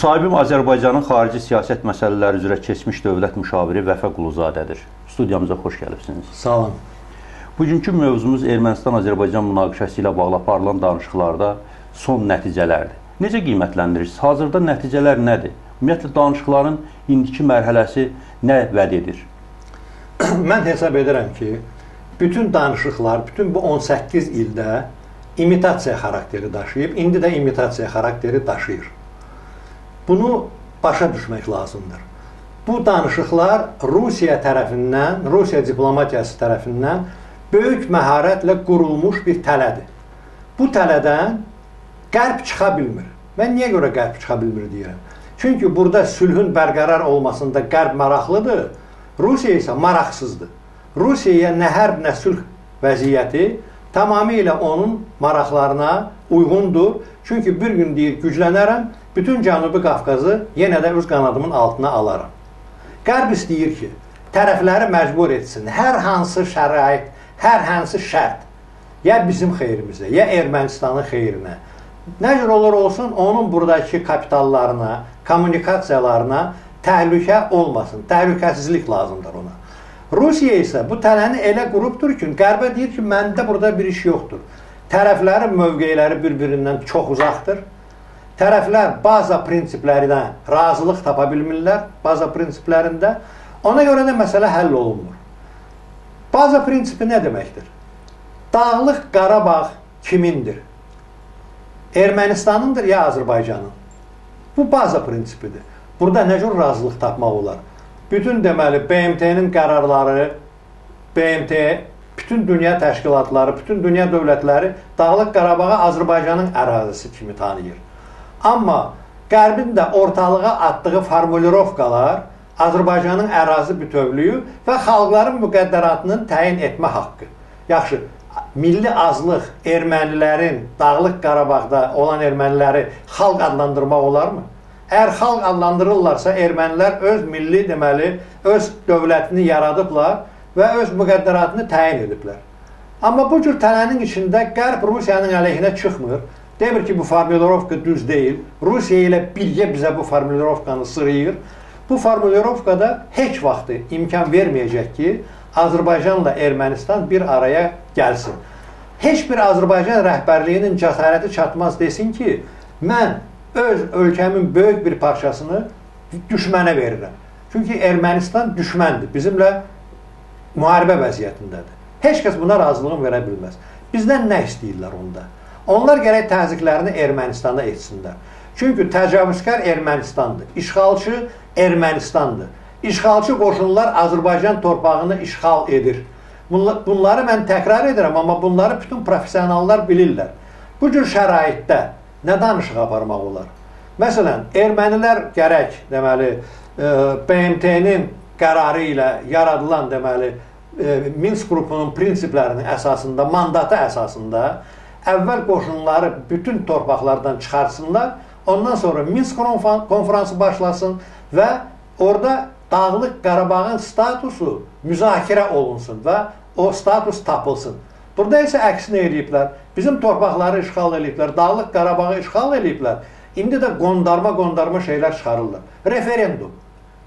Müsahibim Azərbaycanın xarici siyasət məsələləri üzrə keçmiş dövlət müşaviri Vəfa Quluzadədir. Studiyamıza xoş gəlibsiniz. Sağ olun. Bugünkü mövzumuz Ermənistan-Azərbaycan münaqişəsi ilə bağlı aparılan danışıqlarda son nəticələrdir. Necə qiymətləndirirsiniz? Hazırda nəticələr nədir? Ümumiyyətlə danışıqların indiki mərhələsi nə vəd edir? Mən hesab edirəm ki, bütün danışıqlar, bütün bu 18 ildə imitasiya xarakteri daşıyıb, indi də imitasiya xarakteri daşıyır. Bunu başa düşmək lazımdır. Bu danışıqlar Rusiya tərəfindən, Rusiya diplomatiyası tərəfindən böyük məharətlə qurulmuş bir tələdir. Bu tələdən qərb çıxa bilmir. Mən niyə görə qərb çıxa bilmir deyirəm? Çünki burada sülhün bərqərar olmasında qərb maraqlıdır, Rusiya isə maraqsızdır. Rusiyaya nə hərb, nə sülh vəziyyəti tamamilə onun maraqlarına uyğundur. Çünki bir gün deyir güclənərəm, bütün Cənubi Qafqazı yenə də öz qanadımın altına alaram. Qərb istəyir ki, tərəfləri məcbur etsin. Hər hansı şərait, hər hansı şərt ya bizim xeyrimizə, ya Ermənistanın xeyrinə. Nə cür olur olsun, onun buradakı kapitallarına, kommunikasiyalarına təhlükə olmasın. Təhlükəsizlik lazımdır ona. Rusiya isə bu tələni elə qurubdur ki, Qərbə deyir ki, məndə burada bir iş yoxdur. Tərəflərin mövqeləri bir-birindən çox uzaqdır. Tərəflər baza prinsiplərinə razılıq tapa bilmirlər, baza prinsiplərində. Ona görə də məsələ həll olunmur. Baza prinsipi nə deməkdir? Dağlıq Qarabağ kimindir? Ermənistanındır ya Azərbaycanın? Bu baza prinsipidir. Burada nə cür razılıq tapmaq olar? Bütün deməli BMT-nin qərarları, BMT, bütün dünya təşkilatları, bütün dünya dövlətləri Dağlıq Qarabağı Azərbaycanın ərazisi kimi tanıyır. Amma Qərbin də ortalığa atdığı formulirovkalar Azərbaycanın ərazi bütövlüyü və xalqların müqəddəratının təyin etmə haqqı. Yaxşı, milli azlıq ermənilərin Dağlıq Qarabağda olan erməniləri xalq adlandırmaq olarmı? Əgər xalq adlandırırlarsa, ermənilər öz milli deməli öz dövlətini yaradıblar və öz müqəddəratını təyin ediblər. Amma bu cür tələnin içində Qərb Rusiyanın əleyhinə çıxmır. Demir ki, bu formulirovka düz deyil. Rusiya ilə birgə bizə bu formulirovkanı sırıyır. Bu formulirovkada heç vaxtı imkan verməyəcək ki, Azərbaycanla Ermənistan bir araya gəlsin. Heç bir Azərbaycan rəhbərliyinin cəsarəti çatmaz desin ki, mən öz ölkəmin böyük bir parçasını düşmənə verirəm. Çünki Ermənistan düşməndir, bizimlə müharibə vəziyyətindədir. Heç kəs buna razılığını verə bilməz. Bizdən nə istəyirlər onda? Onlar gərək təzyiqlərini Ermənistanda etsinlər. Çünki təcavüzkar Ermənistandır. İşğalçı Ermənistandır. İşğalçı qoşunlar Azərbaycan torpağını işğal edir. Bunları mən təkrar edirəm, amma bunları bütün professionallar bilirlər. Bu cür şəraitdə nə danışıq aparmaq olar? Məsələn, ermənilər gərək, deməli, e, BMT-nin qərarı ilə yaradılan, deməli, e, Minsk qrupunun prinsiplərinin əsasında, mandatı əsasında əvvəl qoşunları bütün torpaqlardan çıxarsınlar, ondan sonra Minsk konfransı başlasın və orada Dağlıq Qarabağın statusu müzakirə olunsun və o status tapılsın. Burada isə əksinə eləyiblər. Bizim torpaqları işğal eləyiblər, Dağlıq Qarabağı işğal eləyiblər. İndi də qondarma-qondarma şeylər çıxarırlar. Referendum.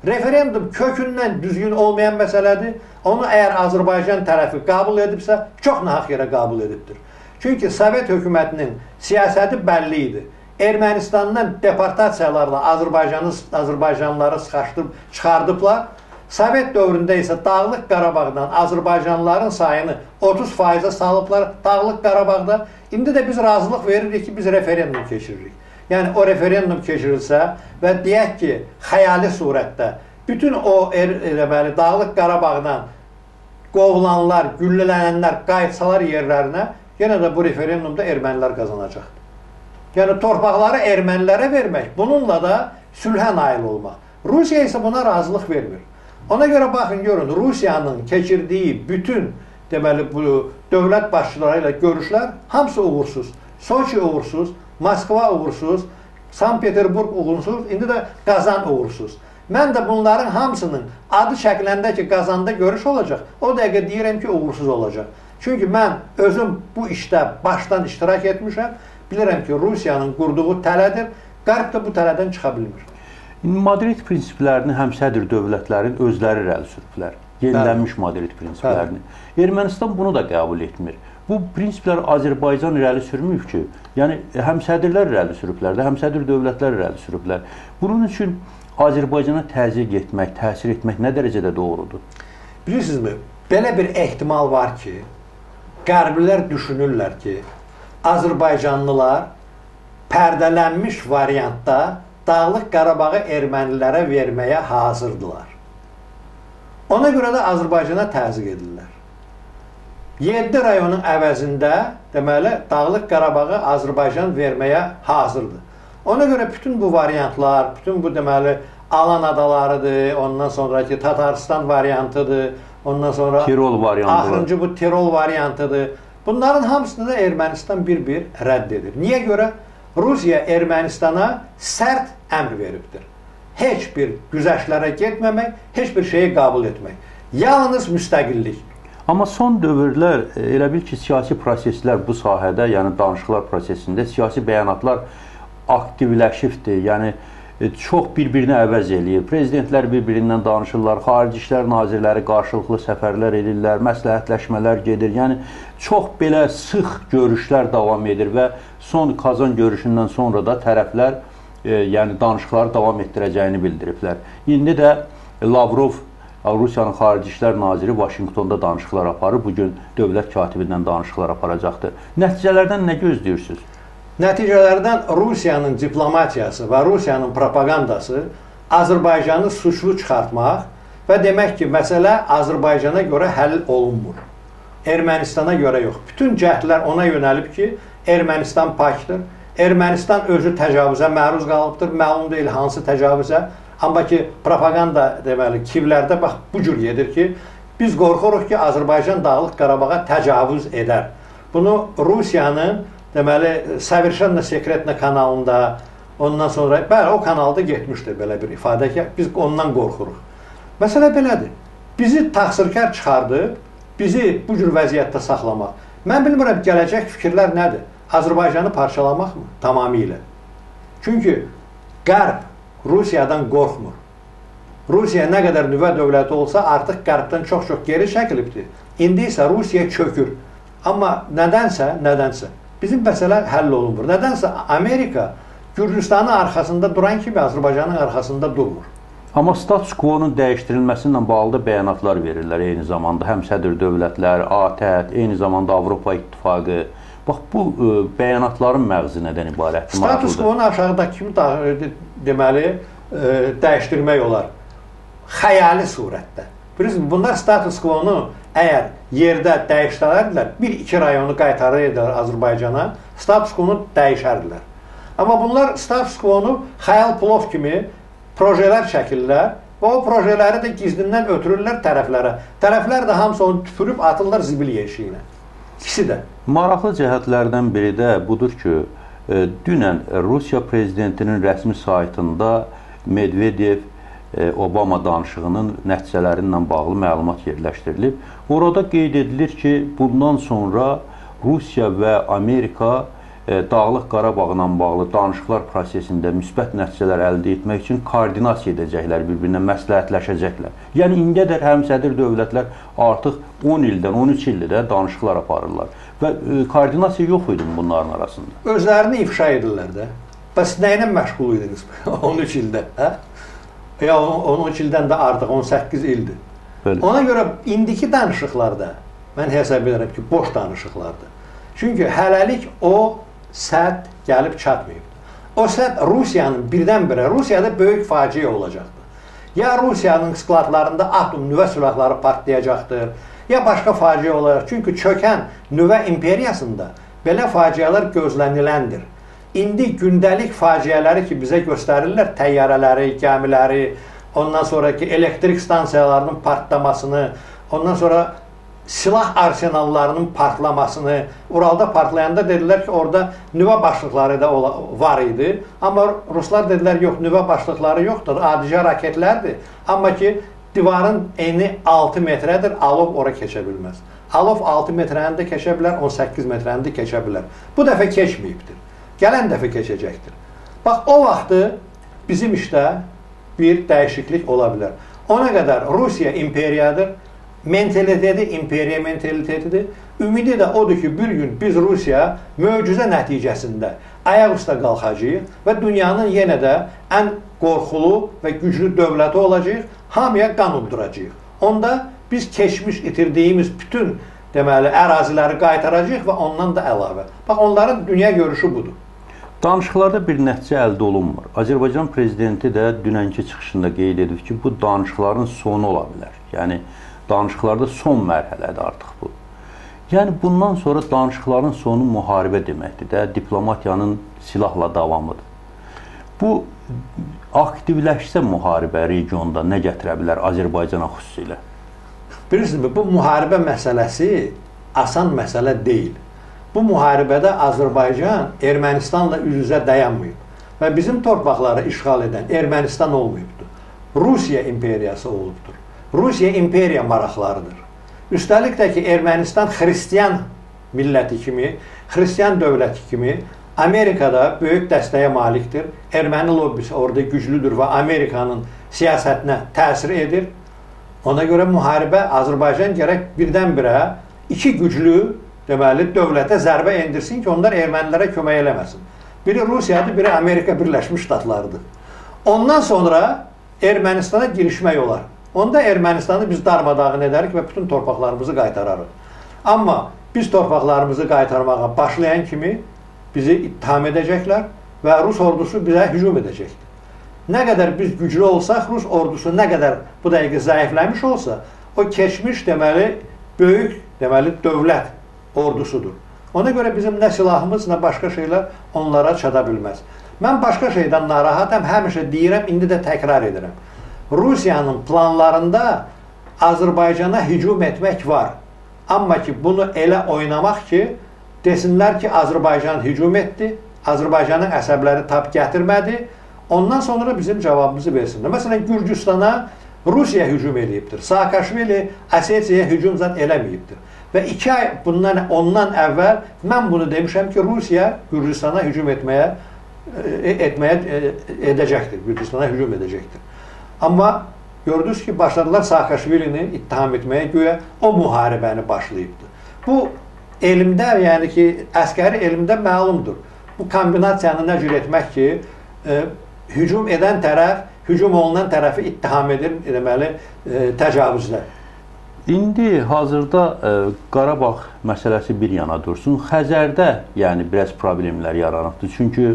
Referendum kökündən düzgün olmayan məsələdir. Onu əgər Azərbaycan tərəfi qəbul edibsə, çox nahaq yerə qəbul edibdir. Çünki Sovet hökumətinin siyasəti bəlli idi. Ermənistandan deportasiyalarla Azərbaycanı Azərbaycanlıları sıxaşdırıb çıxardıblar. Sovet dövründə isə Dağlıq Qarabağdan Azərbaycanlıların sayını 30%-ə salıblar Dağlıq Qarabağda. İndi də biz razılıq veririk ki, biz referendum keçiririk. Yəni o referendum keçirilsə və deyək ki, xəyali surətdə bütün o er, deməli Dağlıq Qarabağdan qovulanlar, güllələnənlər qayıtsalar yerlərinə yenə də bu referendumda ermənilər qazanacaqdır. Yəni torpaqları ermənilərə vermək, bununla da sülhə nail olmaq. Rusiya isə buna razılıq vermir. Ona görə baxın görün, Rusiyanın keçirdiyi bütün deməli bu dövlət başçıları ilə görüşlər hamısı uğursuz. Soçi uğursuz, Moskva uğursuz, Sankt-Peterburg uğursuz, indi də Qazan uğursuz. Mən də bunların hamısının adı şəkləndə ki, Qazanda görüş olacaq, o dəqiqə deyirəm ki, uğursuz olacaq. Çünki mən özüm bu işdə başdan iştirak etmişəm. Bilirəm ki, Rusiyanın qurduğu tələdir Qərb də bu tələdən çıxa bilmir. Madrid prinsiplərini həm sədr dövlətlərin özləri irəli sürüblər. Yenilənmiş Madrid prinsiplərini. Ermənistan bunu da qəbul etmir. Bu prinsiplər Azərbaycan irəli sürməyib ki, yəni həm sədrlər irəli sürüblər də, həm sədr dövlətlər irəli sürüblər. Bunun üçün Azərbaycana təzyiq etmək, təsir etmək nə dərəcədə doğrudur? Bilirsinizmi? Belə bir ehtimal var ki, Qərblilər düşünürlər ki, Azərbaycanlılar pərdələnmiş variantda Dağlıq Qarabağı ermənilərə verməyə hazırdılar. Ona görə də Azərbaycana təzyiq edirlər. 7 rayonun əvəzində deməli Dağlıq Qarabağı Azərbaycan verməyə hazırdır. Ona görə bütün bu variantlar, bütün bu deməli Alan adalarıdır, ondan sonraki Tataristan variantıdır, ondan sonra Tirol variantıdır. Axırıncı bu Tirol variantıdır. Bunların hamısını da Ermənistan bir-bir rədd edir. Niyə görə? Rusiya Ermənistana sərt əmr veribdir. Heç bir güzəştlərə getməmək, heç bir şeyi qəbul etmək. Yalnız müstəqillik. Amma son dövrlər e, elə bil ki, siyasi proseslər bu sahədə, yəni danışıqlar prosesində siyasi bəyanatlar aktivləşibdir. Yəni çox bir-birini əvəz eləyir. Prezidentlər bir-birindən danışırlar, xarici işlər nazirləri qarşılıqlı səfərlər edirlər, məsləhətləşmələr gedir. Yəni çox belə sıx görüşlər davam edir və son Kazan görüşündən sonra da tərəflər e, yəni danışıqları davam etdirəcəyini bildiriblər. İndi də Lavrov Rusiyanın Xarici İşlər Naziri Vaşinqtonda danışıqlar aparır. Bu gün dövlət katibindən danışıqlar aparacaqdır. Nəticələrdən nə gözləyirsiniz? Nəticələrdən Rusiyanın diplomatiyası və Rusiyanın propagandası Azərbaycanı suçlu çıxartmaq və demək ki, məsələ Azərbaycana görə həll olunmur. Ermənistana görə yox. Bütün cəhdlər ona yönəlib ki, Ermənistan pakdır. Ermənistan özü təcavüzə məruz qalıbdır. Məlum deyil hansı təcavüzə. Amma ki, propaganda deməli kivlərdə bax bu cür gedir ki, biz qorxuruq ki, Azərbaycan Dağlıq Qarabağa təcavüz edər. Bunu Rusiyanın deməli, Səvirşənlə Sekretlə kanalında, ondan sonra, bəli, o kanalda getmişdir belə bir ifadə ki, biz ondan qorxuruq. Məsələ belədir. Bizi təqsirkar çıxardıb, bizi bu cür vəziyyətdə saxlamaq. Mən bilmirəm, gələcək fikirlər nədir? Azərbaycanı parçalamaq mı? Tamamilə. Çünki Qərb Rusiyadan qorxmur. Rusiya nə qədər nüvə dövləti olsa, artıq Qərbdən çox-çox geri çəkilibdir. İndi isə Rusiya çökür. Amma nədənsə, nədənsə bizim məsələ həll olunmur. Nədənsə Amerika Gürcüstanın arxasında duran kimi Azərbaycanın arxasında durmur. Amma status quo-nun dəyişdirilməsi ilə bağlı da bəyanatlar verirlər eyni zamanda. Həm sədr dövlətlər, ATƏT, eyni zamanda Avropa İttifaqı, Bax bu ə, e, bəyanatların məğzi nədən ibarətdir? Status quo-nu aşağıdakı kimi da, e, deməli ə, e, dəyişdirmək olar. Xəyali surətdə. Bilirsiniz, bunlar status quo-nu əgər yerdə dəyişdirərdilər, bir-iki rayonu qaytarırdılar Azərbaycana, status quo-nu dəyişərdilər. Amma bunlar status quo-nu xəyal plov kimi projelər çəkirlər və o projeləri də gizlindən ötürürlər tərəflərə. Tərəflər də hamısı onu tüpürüb atırlar zibil yeşiyinə. İkisi də. Maraqlı cəhətlərdən biri də budur ki, e, dünən Rusiya prezidentinin rəsmi saytında Medvedev Obama danışığının nəticələri ilə bağlı məlumat yerləşdirilib. Orada qeyd edilir ki, bundan sonra Rusiya və Amerika Dağlıq Qarabağla bağlı danışıqlar prosesində müsbət nəticələr əldə etmək üçün koordinasiya edəcəklər, bir-birinə məsləhətləşəcəklər. Yəni indiyədək həm sədr dövlətlər artıq 10 ildən, 13 ildir də danışıqlar aparırlar və koordinasiya yox idi bunların arasında. Özlərini ifşa edirlər də. Bəs nə ilə məşğul idiniz 13 ildə, hə? Ya 13 ildən də artıq 18 ildir. Bəli. Ona görə indiki danışıqlarda mən hesab edirəm ki, boş danışıqlardır. Çünki hələlik o sədd gəlib çatmayıb. O sədd Rusiyanın birdən-birə Rusiyada böyük faciə olacaqdır. Ya Rusiyanın skladlarında atom nüvə silahları partlayacaqdır, ya başqa faciə olacaq. Çünki çökən nüvə imperiyasında belə faciələr gözləniləndir. İndi gündəlik faciələri ki, bizə göstərirlər, təyyarələri, gəmiləri, ondan sonraki elektrik stansiyalarının partlamasını, ondan sonra silah arsenallarının partlamasını, Uralda partlayanda dedilər ki, orada nüvə başlıqları da var idi. Amma ruslar dedilər, yox, nüvə başlıqları yoxdur, adicə raketlərdir. Amma ki, divarın eni 6 metrədir, alov ora keçə bilməz. Alov 6 metrəni də keçə bilər, 18 metrəni də keçə bilər. Bu dəfə keçməyibdir. Gələn dəfə keçəcəkdir. Bax o vaxtı bizim işdə bir dəyişiklik ola bilər. Ona qədər Rusiya imperiyadır, mentaliteti imperiya mentalitetidir. Ümidi də odur ki, bir gün biz Rusiya möcüzə nəticəsində ayaq üstə qalxacağıq və dünyanın yenə də ən qorxulu və güclü dövləti olacağıq, hamıya qan udduracağıq. Onda biz keçmiş itirdiyimiz bütün deməli əraziləri qaytaracağıq və ondan da əlavə. Bax onların dünya görüşü budur. Danışıqlarda bir nəticə əldə olunmur. Azərbaycan prezidenti də dünənki çıxışında qeyd edib ki, bu danışıqların sonu ola bilər. Yəni danışıqlarda son mərhələdir artıq bu. Yəni bundan sonra danışıqların sonu müharibə deməkdir də, diplomatiyanın silahla davamıdır. Bu aktivləşsə müharibə regionda nə gətirə bilər Azərbaycana xüsusilə? Bilirsinizmi, bu müharibə məsələsi asan məsələ deyil. Bu müharibədə Azərbaycan Ermənistanla üz-üzə dayanmayıb və bizim torpaqları işğal edən Ermənistan olmayıbdır. Rusiya imperiyası olubdur. Rusiya imperiya maraqlarıdır. Üstəlik də ki, Ermənistan xristian milləti kimi, xristian dövləti kimi Amerikada böyük dəstəyə malikdir. Erməni lobbisi orada güclüdür və Amerikanın siyasətinə təsir edir. Ona görə müharibə Azərbaycan gərək birdən-birə iki güclü deməli dövlətə zərbə endirsin ki, onlar ermənilərə kömək eləməsin. Biri Rusiyadır, biri Amerika Birləşmiş Ştatlarıdır. Ondan sonra Ermənistana girişmək olar. Onda Ermənistanı biz darmadağın edərik və bütün torpaqlarımızı qaytararıq. Amma biz torpaqlarımızı qaytarmağa başlayan kimi bizi ittiham edəcəklər və Rus ordusu bizə hücum edəcəkdir. Nə qədər biz güclü olsaq, Rus ordusu nə qədər bu dəqiqə zəifləmiş olsa, o keçmiş deməli böyük deməli dövlət ordusudur. Ona görə bizim nə silahımız, nə başqa şeylər onlara çata bilməz. Mən başqa şeydən narahatam, həmişə deyirəm, indi də təkrar edirəm. Rusiyanın planlarında Azərbaycana hücum etmək var. Amma ki, bunu elə oynamaq ki, desinlər ki, Azərbaycan hücum etdi, Azərbaycanın əsəbləri tab gətirmədi, ondan sonra bizim cavabımızı versinlər. Məsələn, Gürcüstana Rusiya hücum edibdir. Saakashvili Osetiyaya hücum zət eləməyibdir. Və iki ay bundan ondan əvvəl mən bunu demişəm ki, Rusiya Gürcüstana hücum etməyə e, etməyə e, edəcəkdir. Gürcüstana hücum edəcəkdir. Amma gördünüz ki, başladılar Saakashvilini ittiham etməyə güya o müharibəni başlayıbdı. Bu elmdə, yəni ki, əskəri elmdə məlumdur. Bu kombinasiyanı nə cür etmək ki, e, hücum edən tərəf hücum olunan tərəfi ittiham edir, deməli, e, təcavüzlə. İndi hazırda ə, e, Qarabağ məsələsi bir yana dursun. Xəzərdə, yəni biraz problemlər yaranıbdı. Çünki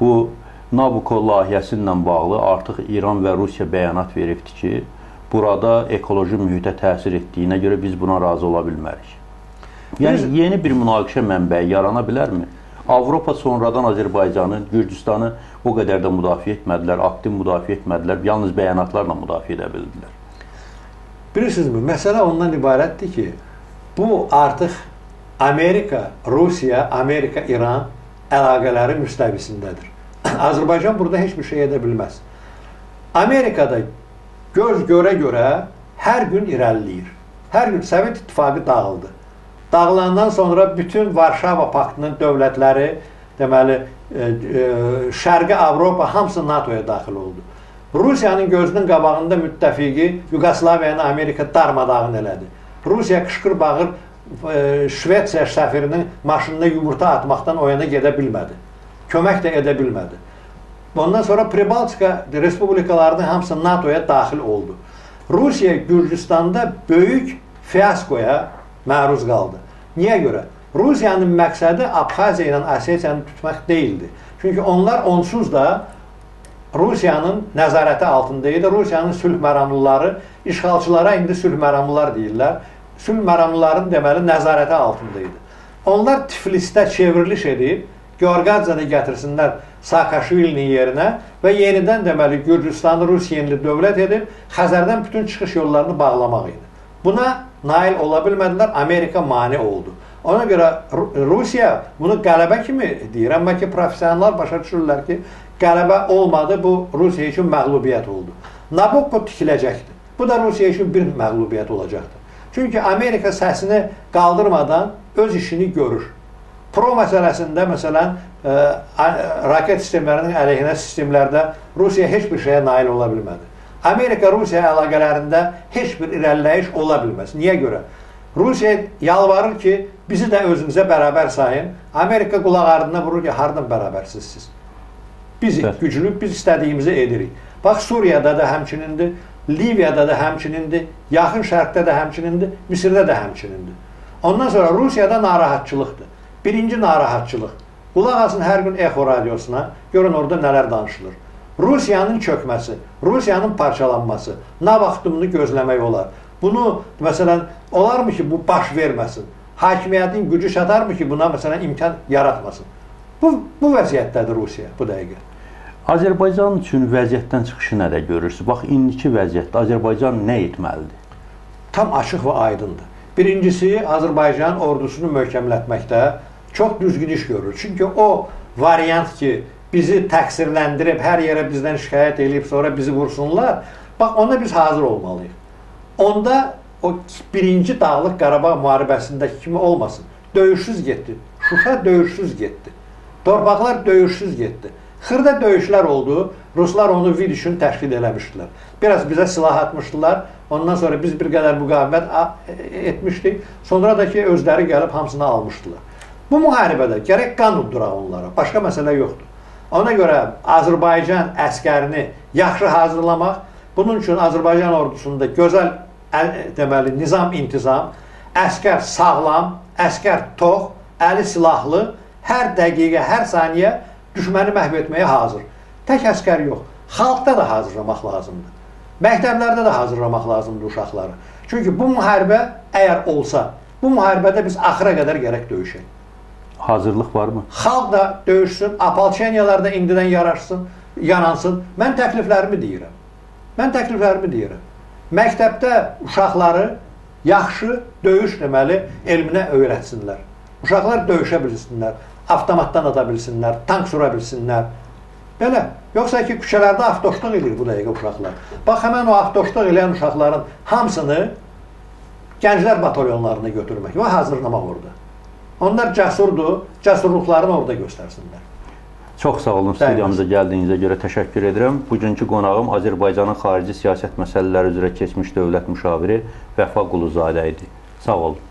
bu Nabucco layihəsi ilə bağlı artıq İran və Rusiya bəyanat veribdi ki, burada ekoloji mühitə təsir etdiyinə görə biz buna razı ola bilmərik. Yəni yeni bir münaqişə mənbəyi yarana bilərmi? Avropa sonradan Azərbaycanı, Gürcüstanı o qədər də müdafiə etmədilər, aktiv müdafiə etmədilər, yalnız bəyanatlarla müdafiə edə bildilər. Bilirsinizmi, məsələ ondan ibarətdir ki, bu artıq Amerika, Rusiya, Amerika, İran əlaqələri müstəvisindədir. Azərbaycan burada heç bir şey edə bilməz. Amerikada göz görə-görə hər gün irəliləyir. Hər gün Sovet İttifaqı dağıldı. Dağılandan sonra bütün Varşava paktının dövlətləri, deməli, e, e, Şərqi Avropa hamısı NATO-ya daxil oldu. Rusiyanın gözünün qabağında müttəfiqi Yugoslaviyanı Amerika darmadağın elədi. Rusiya qışqır bağır e, Şvetsiya səfirinin maşınına yumurta atmaqdan o yana gedə bilmədi. Kömək də edə bilmədi. Ondan sonra Pribaltika respublikalarının hamısı NATO-ya daxil oldu. Rusiya Gürcüstanda böyük fiaskoya məruz qaldı. Niyə görə? Rusiyanın məqsədi Abxaziya ilə Osetiyanı tutmaq deyildi. Çünki onlar onsuz da Rusiyanın nəzarəti altında idi. Rusiyanın sülh məramlıları işğalçılara indi sülh məramlılar deyirlər. Sülh məramlıların deməli nəzarəti altında idi. Onlar Tiflisdə çevriliş edib Georgadzanı gətirsinlər Saakashvilinin yerinə və yenidən deməli Gürcüstanı Rus yenili dövlət edib Xəzərdən bütün çıxış yollarını bağlamaq idi. Buna nail ola bilmədilər, Amerika mane oldu. Ona görə Rusiya bunu qələbə kimi deyir, amma ki professionallar başa düşürlər ki, qələbə olmadı, bu Rusiya üçün məğlubiyyət oldu. Nabokko tikiləcəkdir. Bu da Rusiya üçün bir məğlubiyyət olacaqdır. Çünki Amerika səsini qaldırmadan öz işini görür. Pro məsələsində məsələn ə, raket sistemlərinin əleyhinə sistemlərdə Rusiya heç bir şeyə nail ola bilmədi. Amerika-Rusiya əlaqələrində heç bir irəliləyiş ola bilməz. Niyə görə? Rusiya yalvarır ki, bizi də özünüzə bərabər sayın. Amerika qulaq ardına vurur ki, hardan bərabərsiz siz? Biz güclük, biz istədiyimizi edirik. Bax Suriyada da həmçinindir, Liviyada da həmçinindir, Yaxın Şərqdə də həmçinindir, Misirdə də həmçinindir. Ondan sonra Rusiyada narahatçılıqdır. Birinci narahatçılıq. Qulaq asın hər gün Echo radiosuna, görün orada nələr danışılır. Rusiyanın çökməsi, Rusiyanın parçalanması, nə vaxtımını gözləmək olar. Bunu məsələn olarmı ki, bu baş verməsin? Hakimiyyətin gücü çatarmı ki, buna məsələn imkan yaratmasın? Bu bu vəziyyətdədir Rusiya bu dəqiqə. Azərbaycan üçün vəziyyətdən çıxışı nədə görürsüz? Bax indiki vəziyyətdə Azərbaycan nə etməlidir? Tam açıq və aydındır. Birincisi Azərbaycan ordusunu möhkəmlətməkdə çox düzgün iş görür. Çünki o variant ki, bizi təqsirləndirib hər yerə bizdən şikayət edib sonra bizi vursunlar, bax ona biz hazır olmalıyıq. Onda o birinci Dağlıq Qarabağ müharibəsindəki kimi olmasın. Döyüşsüz getdi. Şuşa döyüşsüz getdi. Torpaqlar döyüşsüz getdi. Xırda döyüşlər oldu. Ruslar onu vid üçün təşkil eləmişdilər. Biraz bizə silah atmışdılar. Ondan sonra biz bir qədər müqavimət e- etmişdik. Sonra da ki özləri gəlib hamısını almışdılar. Bu müharibədə gərək qan udduraq onlara. Başqa məsələ yoxdur. Ona görə Azərbaycan əskərini yaxşı hazırlamaq, bunun üçün Azərbaycan ordusunda gözəl əl, deməli nizam intizam, əskər sağlam, əskər tox, əli silahlı, hər dəqiqə, hər saniyə düşməni məhv etməyə hazır. Tək əskər yox, xalqda da hazırlamaq lazımdır. Məktəblərdə də hazırlamaq lazımdır uşaqları. Çünki bu müharibə əgər olsa, bu müharibədə biz axıra qədər gərək döyüşək. Hazırlıq varmı? Xalq da döyüşsün, apalçeniyalar da indidən yararsın, yanansın. Mən təkliflərimi deyirəm. Mən təkliflərimi deyirəm. Məktəbdə uşaqları yaxşı döyüş deməli elminə öyrətsinlər. Uşaqlar döyüşə bilsinlər, avtomatdan ata bilsinlər, tank sura bilsinlər. Belə. Yoxsa ki, küçələrdə avtoşluq edir bu dəqiqə uşaqlar. Bax, həmən o avtoşluq eləyən uşaqların hamısını gənclər batalyonlarına götürmək və hazırlamaq orada. Onlar cəsurdur, cəsurluqlarını orada göstərsinlər. Çox sağ olun studiyamıza gəldiyinizə görə təşəkkür edirəm. Bugünkü qonağım Azərbaycanın xarici siyasət məsələləri üzrə keçmiş dövlət müşaviri Vəfa Quluzadə idi. Sağ olun.